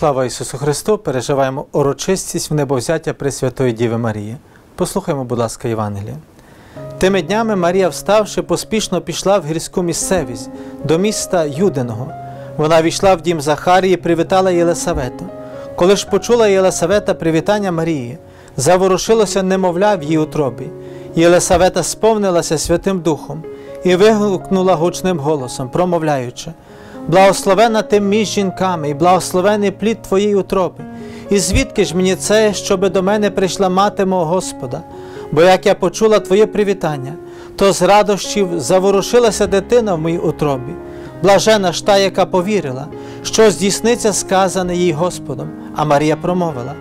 Слава Ісусу Христу! Переживаємо урочистість в небовзяття Пресвятої Діви Марії. Послухаймо, будь ласка, Євангелія. Тими днями Марія, вставши, поспішно пішла в гірську місцевість до міста Юдиного. Вона війшла в дім Захарії, привітала Єлисавету. Коли ж почула Єлисавета привітання Марії, заворушилося немовля в її утробі. Єлисавета сповнилася Святим Духом і вигукнула гучним голосом, промовляючи: Благословена ти між жінками, і благословений плід твоєї утроби. І звідки ж мені це, щоби до мене прийшла мати мого Господа? Бо як я почула Твоє привітання, то з радощів заворушилася дитина в моїй утробі. Блажена ж та, яка повірила, що здійсниться сказане їй Господом. А Марія промовила: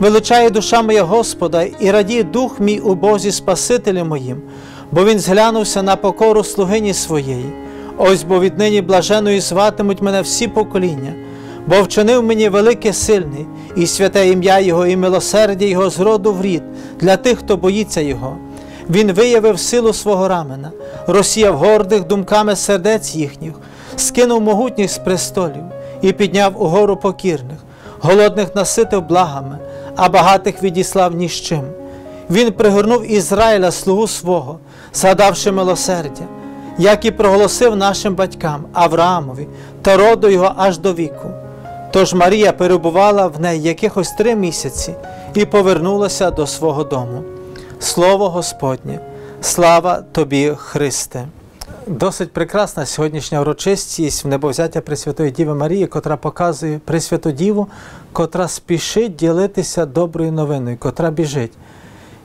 Величає душа моя Господа, і радіє дух мій у Бозі Спасителі моїм, бо Він зглянувся на покору слугині своєї. Ось бо віднині блаженою зватимуть мене всі покоління, бо вчинив мені велике сильний, і святе ім'я Його, і милосердя Його з роду в рід для тих, хто боїться Його. Він виявив силу свого рамена, розсіяв гордих думками сердець їхніх, скинув могутніх з престолів і підняв угору покірних, голодних наситив благами, а багатих відіслав ні з чим. Він пригорнув Ізраїля слугу свого, згадавши милосердя, як і проголосив нашим батькам Авраамові та роду його аж до віку. Тож Марія перебувала в неї якихось три місяці і повернулася до свого дому. Слово Господнє, слава тобі, Христе! Досить прекрасна сьогоднішня урочистість в небовзяття Пресвятої Діви Марії, котра показує Пресвяту Діву, котра спішить ділитися доброю новиною, котра біжить.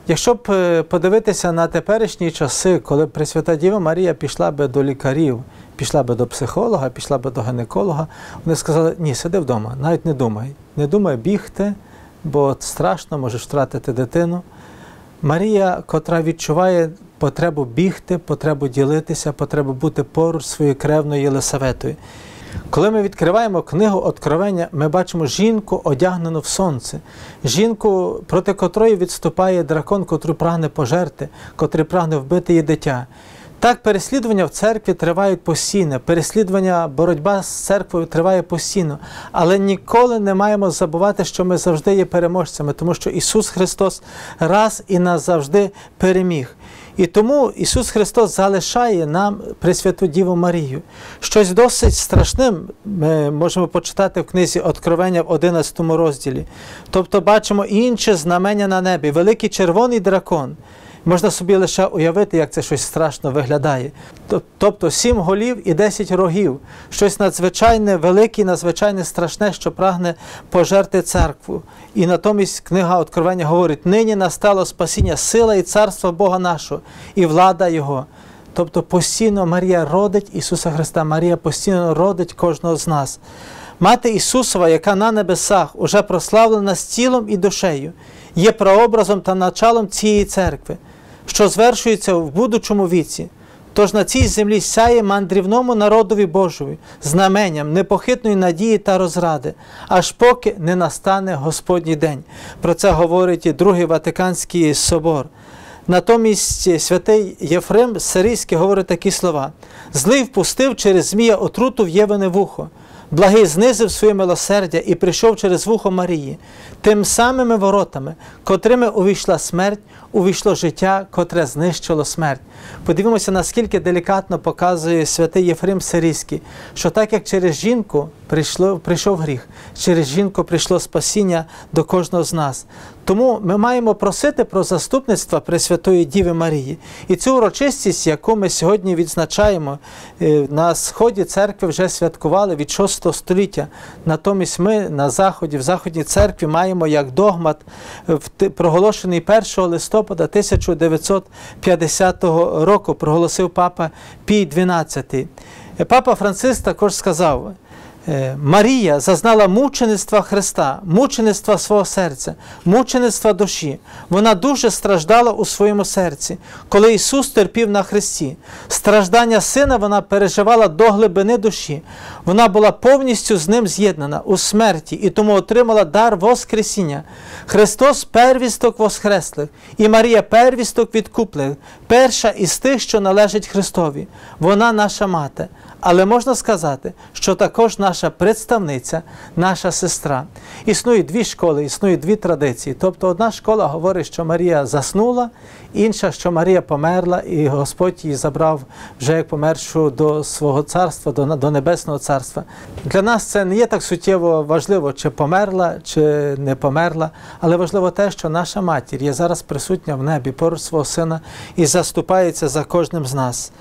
Якщо б е, подивитися на теперішні часи, коли Пресвята Діва Марія пішла би до лікарів, пішла би до психолога, пішла би до гінеколога, вони сказали, ні, сиди вдома, навіть не думай. Не думай бігти, бо страшно, можеш втратити дитину. Марія, котра відчуває потребу бігти, потребу ділитися, потребу бути поруч своєю кревною Єлисаветою. Коли ми відкриваємо книгу Откровення, ми бачимо жінку, одягнену в сонце, жінку, проти котрої відступає дракон, котрий прагне пожерти, котрий прагне вбити її дитя. Так, переслідування в церкві тривають постійно, переслідування, боротьба з церквою триває постійно, але ніколи не маємо забувати, що ми завжди є переможцями, тому що Ісус Христос раз і назавжди переміг. І тому Ісус Христос залишає нам Пресвяту Діву Марію. Щось досить страшним ми можемо почитати в книзі Откровення в 11 розділі. Тобто бачимо інше знамення на небі, великий червоний дракон. Можна собі лише уявити, як це щось страшно виглядає. Тобто сім голів і десять рогів, щось надзвичайне, велике, надзвичайне страшне, що прагне пожерти церкву. І натомість книга Откровення говорить: нині настало спасіння, сила і царство Бога нашого, і влада Його. Тобто постійно Марія родить Ісуса Христа, Марія постійно родить кожного з нас. Мати Ісусова, яка на небесах уже прославлена з тілом і душею, є прообразом та началом цієї церкви що звершується в будучому віці. Тож на цій землі сяє мандрівному народові Божові, знаменням непохитної надії та розради, аж поки не настане Господній день. Про це говорить і Другий Ватиканський собор. Натомість святий Єфрем Сирійський говорить такі слова: злий впустив через Змія отруту в Євене вухо. Благий знизив своє милосердя і прийшов через вухо Марії, тим самими воротами, котрими увійшла смерть, увійшло життя, котре знищило смерть. Подивимося, наскільки делікатно показує святий Єфрим Сирійський, що так як через жінку прийшло, прийшов гріх, через жінку прийшло спасіння до кожного з нас. Тому ми маємо просити про заступництво Пресвятої Діви Марії. І цю урочистість, яку ми сьогодні відзначаємо, е, на сході церкви вже святкували від 6 століття. Натомість ми на Заході, в Заходній церкві маємо як догмат, проголошений 1 листопада 1950 року, проголосив папа Пій XII. Папа Франциск також сказав. Е, Марія зазнала мучеництва Христа, мучеництва свого серця, мучеництва душі. Вона дуже страждала у своєму серці, коли Ісус терпів на Христі. Страждання Сина вона переживала до глибини душі. Вона була повністю з ним з'єднана у смерті і тому отримала дар Воскресіння. Христос первісток воскреслих, і Марія первісток відкуплених, перша із тих, що належить Христові. Вона наша мати. Але можна сказати, що також наша представниця, наша сестра. Існують дві школи, існують дві традиції. Тобто одна школа говорить, що Марія заснула, інша, що Марія померла, і Господь її забрав вже як помершу до свого царства, до, до Небесного царства. Для нас це не є так суттєво важливо, чи померла, чи не померла, але важливо те, що наша матір є зараз присутня в небі поруч свого сина і заступається за кожним з нас.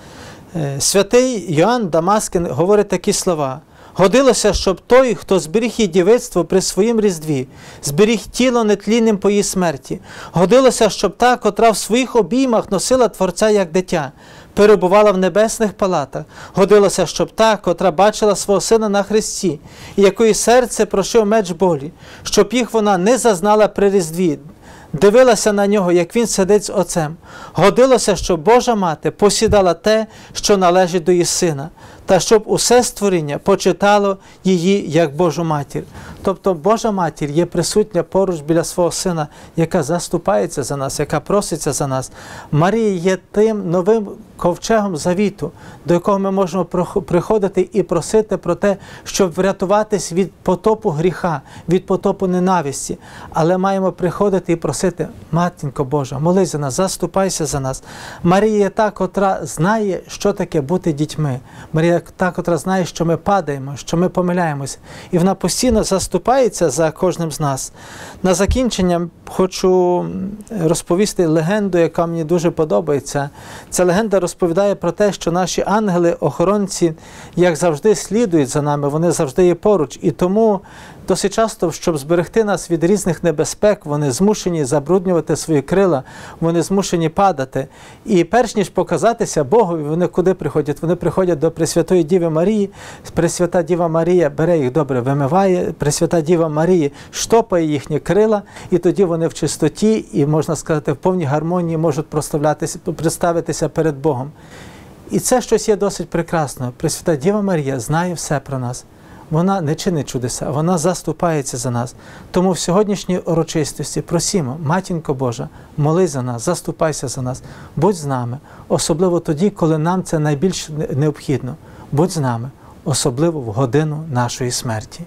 Е, Святий Йоанн Дамаскин говорить такі слова. Годилося, щоб той, хто зберіг її дівицтво при своїм різдві, зберіг тіло нетлінним по її смерті. Годилося, щоб та, котра в своїх обіймах носила Творця як дитя, перебувала в небесних палатах. Годилося, щоб та, котра бачила свого сина на хресті, і якої серце прошив меч болі, щоб їх вона не зазнала при різдві, дивилася на нього, як він сидить з отцем. Годилося, щоб Божа мати посідала те, що належить до її сина, та щоб усе створіння почитало її як Божу матір. Тобто Божа матір є присутня поруч біля свого сина, яка заступається за нас, яка проситься за нас. Марія є тим новим ковчегом завіту, до якого ми можемо приходити і просити про те, щоб врятуватись від потопу гріха, від потопу ненависті. Але маємо приходити і просити, матінко Божа, молись за нас, заступайся за нас. Марія та, котра знає, що таке бути дітьми. Марія та, котра знає, що ми падаємо, що ми помиляємося. І вона постійно заступається за кожним з нас. На закінчення хочу розповісти легенду, яка мені дуже подобається. Ця легенда розповідає про те, що наші ангели-охоронці, як завжди, слідують за нами, вони завжди є поруч. І тому досить часто, щоб зберегти нас від різних небезпек, вони змушені забруднювати свої крила, вони змушені падати. І перш ніж показатися Богові, вони куди приходять? Вони приходять до Пресвятої Діви Марії. Пресвята Діва Марія бере їх добре, вимиває. Пресвята Діва Марії штопає їхні крила, і тоді вони в чистоті і, можна сказати, в повній гармонії можуть представитися перед Богом. І це щось є досить прекрасно. Пресвята Діва Марія знає все про нас. Вона не чинить чудеса, вона заступається за нас. Тому в сьогоднішній урочистості просімо, матінко Божа, молись за нас, заступайся за нас, будь з нами, особливо тоді, коли нам це найбільш необхідно. Будь з нами, особливо в годину нашої смерті.